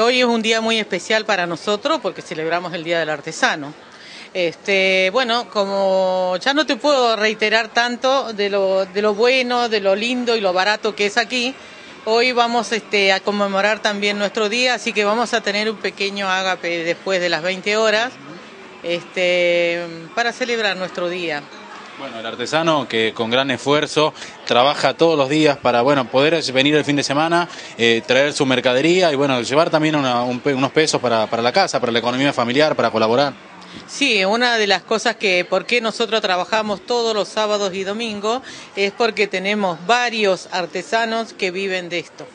Hoy es un día muy especial para nosotros porque celebramos el Día del Artesano. Este, bueno, como ya no te puedo reiterar tanto de lo, bueno, de lo lindo y lo barato que es aquí, hoy vamos este, a conmemorar también nuestro día, así que vamos a tener un pequeño ágape después de las 20 horas este, para celebrar nuestro día. Bueno, el artesano que con gran esfuerzo trabaja todos los días para bueno poder venir el fin de semana, eh, traer su mercadería y bueno llevar también unos pesos para, para la casa, para la economía familiar, para colaborar. Sí, una de las cosas que por qué nosotros trabajamos todos los sábados y domingos es porque tenemos varios artesanos que viven de esto.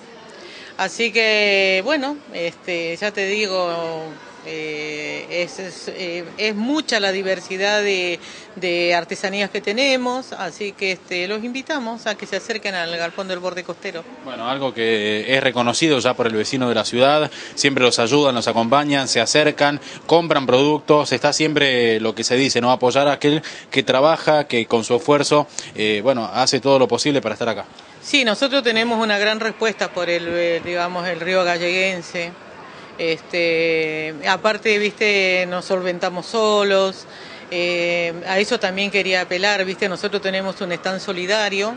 Así que bueno, este, ya te digo, eh, es, eh, es, mucha la diversidad de, de, artesanías que tenemos, así que este, los invitamos a que se acerquen al galpón del borde costero. Bueno, algo que es reconocido ya por el vecino de la ciudad, siempre los ayudan, los acompañan, se acercan, compran productos, está siempre lo que se dice, no apoyar a aquel que trabaja, que con su esfuerzo, eh, bueno, hace todo lo posible para estar acá. Sí, nosotros tenemos una gran respuesta por el, digamos, el río galleguense este, aparte, viste, nos solventamos solos. Eh, a eso también quería apelar, viste, nosotros tenemos un stand solidario,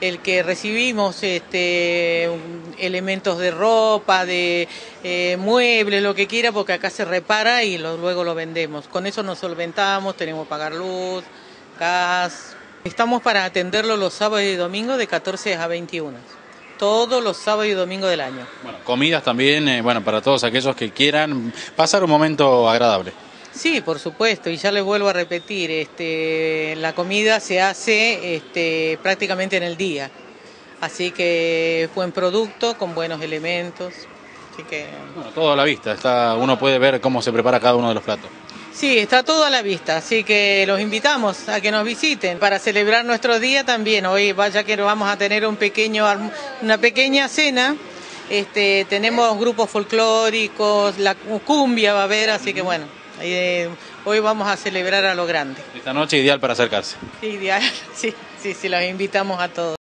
el que recibimos este, elementos de ropa, de eh, muebles, lo que quiera, porque acá se repara y luego lo vendemos. Con eso nos solventamos, tenemos que pagar luz, gas. Estamos para atenderlo los sábados y domingos de 14 a 21 todos los sábados y domingos del año. Bueno, comidas también, eh, bueno, para todos aquellos que quieran pasar un momento agradable. Sí, por supuesto, y ya les vuelvo a repetir, este, la comida se hace este, prácticamente en el día, así que buen producto, con buenos elementos, así que... Bueno, todo a la vista, está, uno puede ver cómo se prepara cada uno de los platos. Sí, está todo a la vista, así que los invitamos a que nos visiten para celebrar nuestro día también. Hoy vaya que vamos a tener un pequeño, una pequeña cena. Este, tenemos grupos folclóricos, la cumbia va a haber, así que bueno, eh, hoy vamos a celebrar a lo grande. Esta noche ideal para acercarse. Ideal, sí, sí, sí, los invitamos a todos.